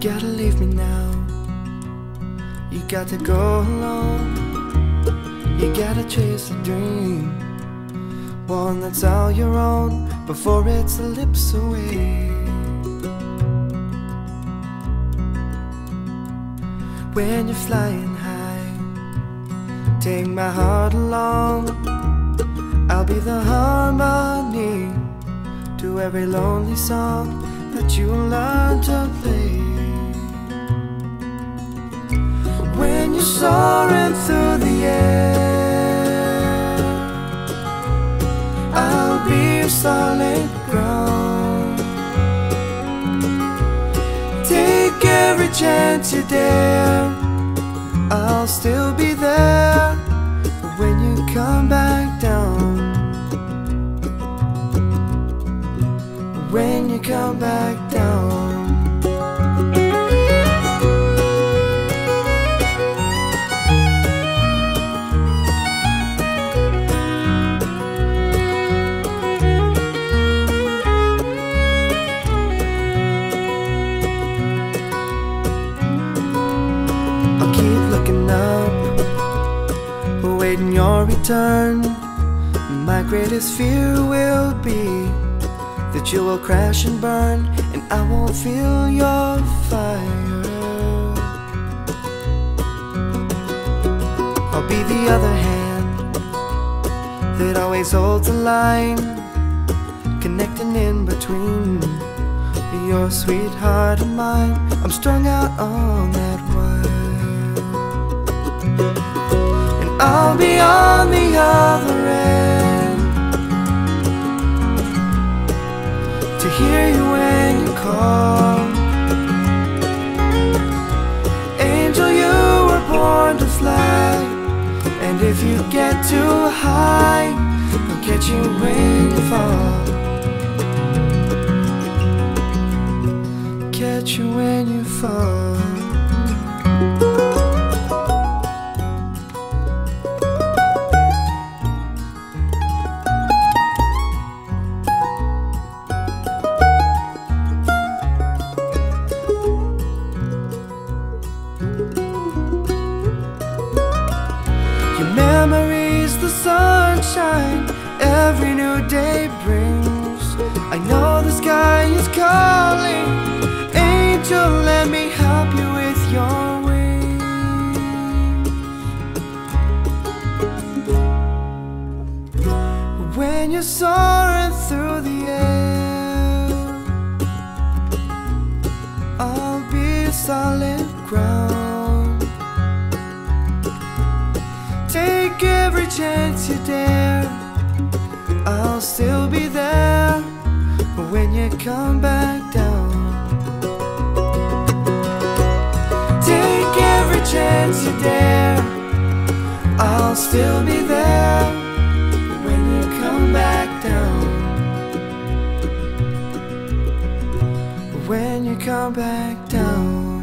gotta leave me now. You got to go alone. You gotta chase a dream. One that's all your own before it slips away. When you're flying high, take my heart along. I'll be the harmony to every lonely song that you learn to play. Soaring through the air, I'll be your solid ground. Take every chance you dare, I'll still be there when you come back down. When you come back down. Awaiting your return. My greatest fear will be that you will crash and burn, and I won't feel your fire. I'll be the other hand that always holds the line, connecting in between your sweetheart and mine. I'm strung out on that wire, to hear you when you call. Angel, you were born to fly, and if you get too high, I'll catch you when you fall. catch you when you fall. Memories, the sunshine, every new day brings. I know the sky is calling. Angel, let me help you with your wings. When you're soaring through the air, I'll be solid ground. Chance you dare. I'll still be there when you come back down. Take every chance you dare. I'll still be there when you come back down. When you come back down.